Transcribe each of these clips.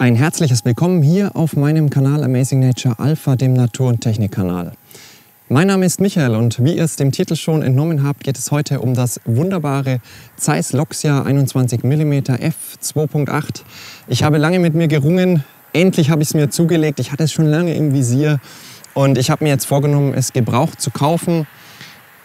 Ein herzliches Willkommen hier auf meinem Kanal Amazing Nature Alpha, dem Natur- und Technikkanal. Mein Name ist Michael und wie ihr es dem Titel schon entnommen habt, geht es heute um das wunderbare Zeiss Loxia 21 mm f 2.8. Ich habe lange mit mir gerungen, endlich habe ich es mir zugelegt. Ich hatte es schon lange im Visier und ich habe mir jetzt vorgenommen, es gebraucht zu kaufen.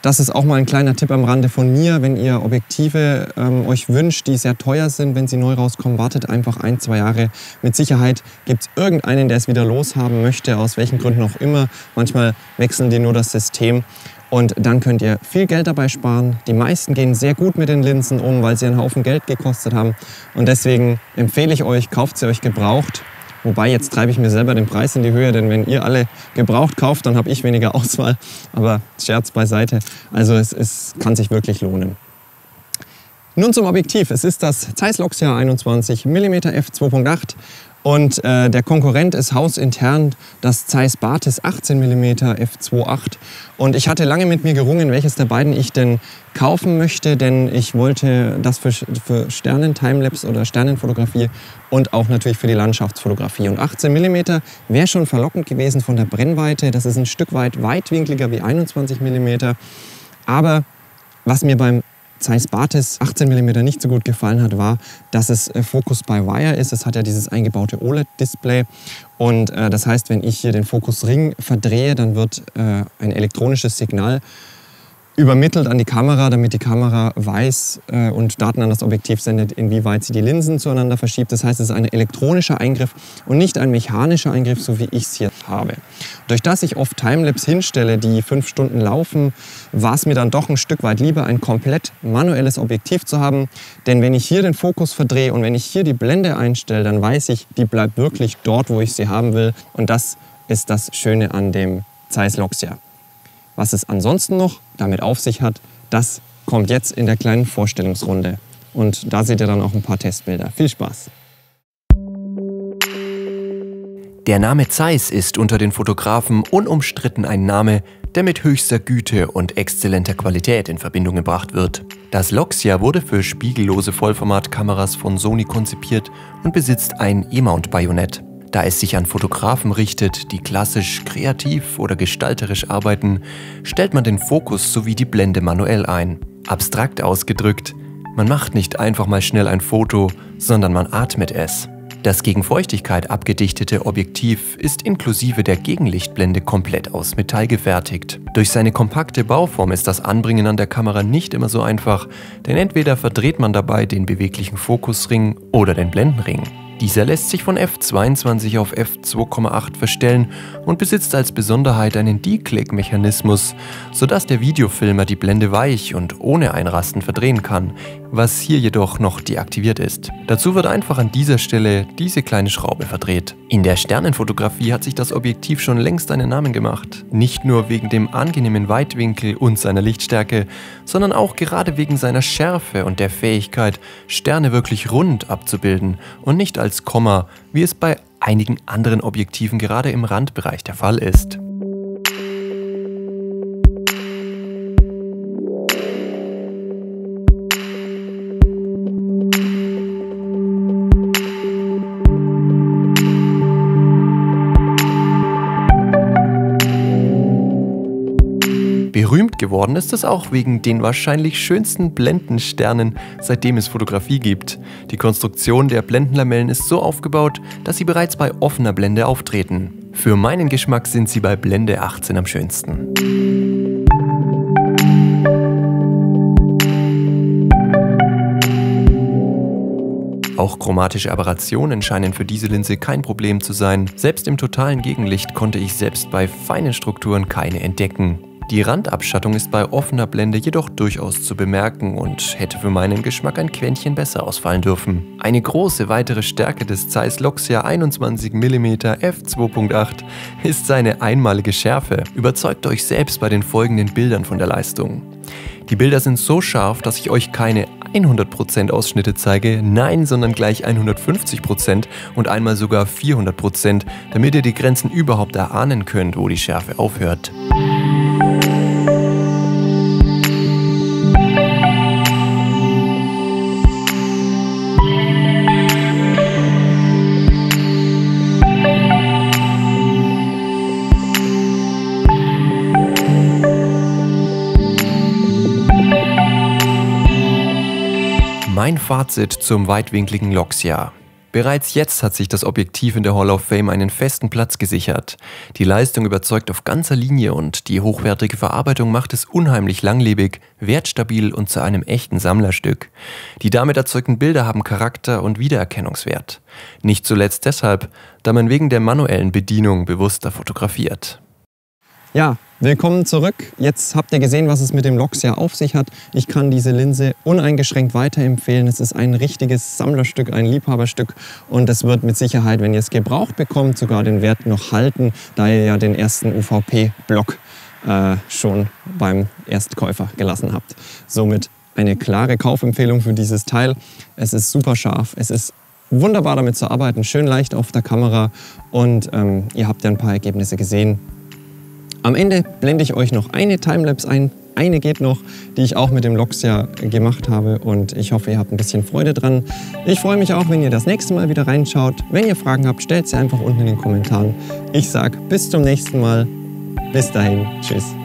Das ist auch mal ein kleiner Tipp am Rande von mir. Wenn ihr Objektive ähm, euch wünscht, die sehr teuer sind, wenn sie neu rauskommen, wartet einfach ein, zwei Jahre. Mit Sicherheit gibt es irgendeinen, der es wieder loshaben möchte, aus welchen Gründen auch immer. Manchmal wechseln die nur das System. Und dann könnt ihr viel Geld dabei sparen. Die meisten gehen sehr gut mit den Linsen um, weil sie einen Haufen Geld gekostet haben. Und deswegen empfehle ich euch, kauft sie euch gebraucht Wobei jetzt treibe ich mir selber den Preis in die Höhe, denn wenn ihr alle gebraucht kauft, dann habe ich weniger Auswahl. Aber Scherz beiseite. Also es, es kann sich wirklich lohnen. Nun zum Objektiv. Es ist das Zeiss Loxia 21 mm f 2.8 und äh, der Konkurrent ist hausintern das Zeiss Batis 18 mm f2.8. Und ich hatte lange mit mir gerungen, welches der beiden ich denn kaufen möchte, denn ich wollte das für, für Sternen-Timelapse oder Sternenfotografie und auch natürlich für die Landschaftsfotografie. Und 18 mm wäre schon verlockend gewesen von der Brennweite. Das ist ein Stück weit weitwinkliger wie 21 mm. Aber was mir beim Zeiss Batis 18 mm nicht so gut gefallen hat, war, dass es äh, Focus by Wire ist. Es hat ja dieses eingebaute OLED-Display. Und äh, das heißt, wenn ich hier den Fokusring verdrehe, dann wird äh, ein elektronisches Signal übermittelt an die Kamera, damit die Kamera weiß äh, und Daten an das Objektiv sendet, inwieweit sie die Linsen zueinander verschiebt. Das heißt, es ist ein elektronischer Eingriff und nicht ein mechanischer Eingriff, so wie ich es hier habe. Durch das ich oft Timelapse hinstelle, die fünf Stunden laufen, war es mir dann doch ein Stück weit lieber, ein komplett manuelles Objektiv zu haben. Denn wenn ich hier den Fokus verdrehe und wenn ich hier die Blende einstelle, dann weiß ich, die bleibt wirklich dort, wo ich sie haben will. Und das ist das Schöne an dem Zeiss Loxia. Was es ansonsten noch damit auf sich hat, das kommt jetzt in der kleinen Vorstellungsrunde. Und da seht ihr dann auch ein paar Testbilder. Viel Spaß! Der Name Zeiss ist unter den Fotografen unumstritten ein Name, der mit höchster Güte und exzellenter Qualität in Verbindung gebracht wird. Das Loxia wurde für spiegellose Vollformatkameras von Sony konzipiert und besitzt ein E-Mount-Bajonett. Da es sich an Fotografen richtet, die klassisch, kreativ oder gestalterisch arbeiten, stellt man den Fokus sowie die Blende manuell ein. Abstrakt ausgedrückt, man macht nicht einfach mal schnell ein Foto, sondern man atmet es. Das gegen Feuchtigkeit abgedichtete Objektiv ist inklusive der Gegenlichtblende komplett aus Metall gefertigt. Durch seine kompakte Bauform ist das Anbringen an der Kamera nicht immer so einfach, denn entweder verdreht man dabei den beweglichen Fokusring oder den Blendenring. Dieser lässt sich von f22 auf f2,8 verstellen und besitzt als Besonderheit einen Declick-Mechanismus, sodass der Videofilmer die Blende weich und ohne Einrasten verdrehen kann, was hier jedoch noch deaktiviert ist. Dazu wird einfach an dieser Stelle diese kleine Schraube verdreht. In der Sternenfotografie hat sich das Objektiv schon längst einen Namen gemacht. Nicht nur wegen dem angenehmen Weitwinkel und seiner Lichtstärke, sondern auch gerade wegen seiner Schärfe und der Fähigkeit, Sterne wirklich rund abzubilden und nicht als Komma, wie es bei einigen anderen Objektiven gerade im Randbereich der Fall ist. Berühmt geworden ist es auch wegen den wahrscheinlich schönsten Blendensternen, seitdem es Fotografie gibt. Die Konstruktion der Blendenlamellen ist so aufgebaut, dass sie bereits bei offener Blende auftreten. Für meinen Geschmack sind sie bei Blende 18 am schönsten. Auch chromatische Aberrationen scheinen für diese Linse kein Problem zu sein. Selbst im totalen Gegenlicht konnte ich selbst bei feinen Strukturen keine entdecken. Die Randabschattung ist bei offener Blende jedoch durchaus zu bemerken und hätte für meinen Geschmack ein Quäntchen besser ausfallen dürfen. Eine große weitere Stärke des Zeiss Loxia 21 mm f2.8 ist seine einmalige Schärfe. Überzeugt euch selbst bei den folgenden Bildern von der Leistung. Die Bilder sind so scharf, dass ich euch keine 100% Ausschnitte zeige, nein, sondern gleich 150% und einmal sogar 400%, damit ihr die Grenzen überhaupt erahnen könnt, wo die Schärfe aufhört. Mein Fazit zum weitwinkligen Loxia. Bereits jetzt hat sich das Objektiv in der Hall of Fame einen festen Platz gesichert. Die Leistung überzeugt auf ganzer Linie und die hochwertige Verarbeitung macht es unheimlich langlebig, wertstabil und zu einem echten Sammlerstück. Die damit erzeugten Bilder haben Charakter und Wiedererkennungswert. Nicht zuletzt deshalb, da man wegen der manuellen Bedienung bewusster fotografiert. Ja, willkommen zurück. Jetzt habt ihr gesehen, was es mit dem Loxia auf sich hat. Ich kann diese Linse uneingeschränkt weiterempfehlen. Es ist ein richtiges Sammlerstück, ein Liebhaberstück und es wird mit Sicherheit, wenn ihr es gebraucht bekommt, sogar den Wert noch halten, da ihr ja den ersten UVP-Block äh, schon beim Erstkäufer gelassen habt. Somit eine klare Kaufempfehlung für dieses Teil. Es ist super scharf, es ist wunderbar damit zu arbeiten, schön leicht auf der Kamera und ähm, ihr habt ja ein paar Ergebnisse gesehen. Am Ende blende ich euch noch eine Timelapse ein. Eine geht noch, die ich auch mit dem Loxia gemacht habe und ich hoffe, ihr habt ein bisschen Freude dran. Ich freue mich auch, wenn ihr das nächste Mal wieder reinschaut. Wenn ihr Fragen habt, stellt sie einfach unten in den Kommentaren. Ich sage bis zum nächsten Mal. Bis dahin. Tschüss.